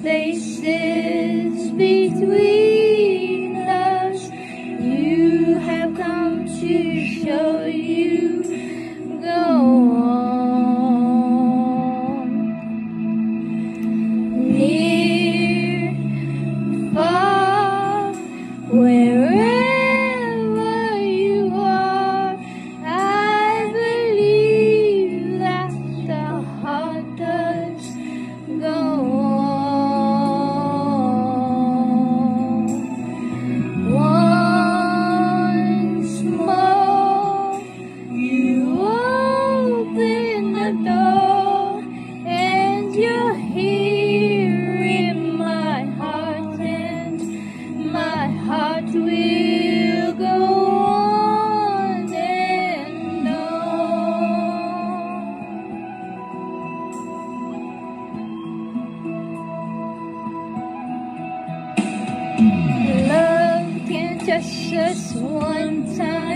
spaces between us. You have come to show you. Love can't touch us one time,